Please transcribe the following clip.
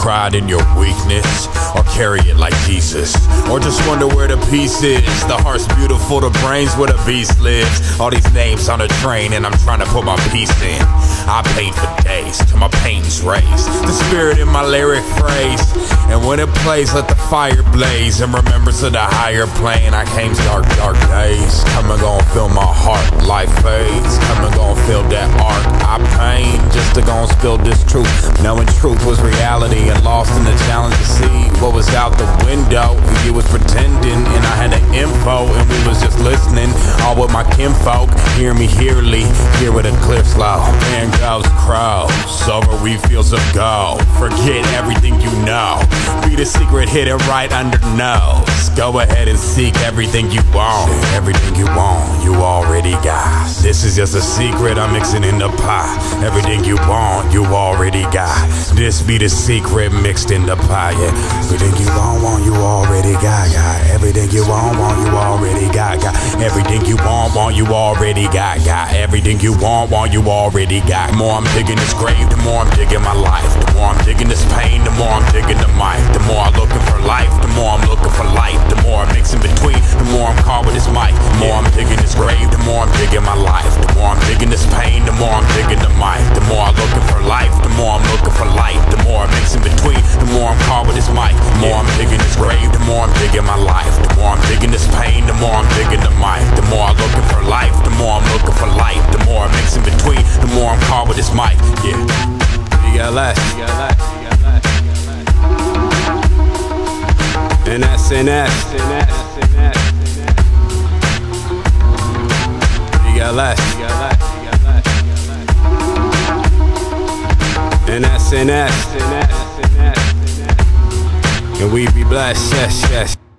cried in your weakness? Or carry it like Jesus? Or just wonder where the peace is? The heart's beautiful, the brain's where the beast lives. All these names on a train, and I'm trying to put my piece in. I paint for days till my pain's raised. The spirit in my lyric phrase. And when it plays, let the fire blaze. In remembrance of the higher plane, I came dark, dark days. Come and gon' feel my heart, life fades. And feel that art I pain. Just to gon' spill this truth. Knowing truth was reality and lost in the challenge to see what was out the window. You was pretending, and I had the info, and we was just listening. All with my kinfolk, hear me hearly, hear with a clear slow. Man goes over we fields of gold. Forget everything you know. Be the secret hidden right under nose. Go ahead and seek everything you want. Everything you want, you. This is just a secret I'm mixing in the pie. Everything you want, you already got. This be the secret mixed in the pie. Yeah. Everything you want, want, you already got. got. Everything you want, want, you already got. got. Everything you want, want, you already got. got. Everything you want, want, you already got. The more I'm digging this grave, the more I'm digging my life. The more I'm digging this pain, the more I'm digging the mic. The more I'm looking for mic. The more I'm digging this grave, the more I'm digging my life. The more I'm digging this pain, the more I'm digging the mic. The more I'm looking for life, the more I'm looking for light. The more I mix in between, the more I'm caught with this mic. The more I'm digging this grave, the more I'm digging my life. The more I'm digging this pain, the more I'm digging the mic. The more I'm looking for life, the more I'm looking for light. The more I mix in between, the more I'm caught with this mic. Yeah. You got less. You got less. And that's and that's and that's. And we be blessed. Yes, yes.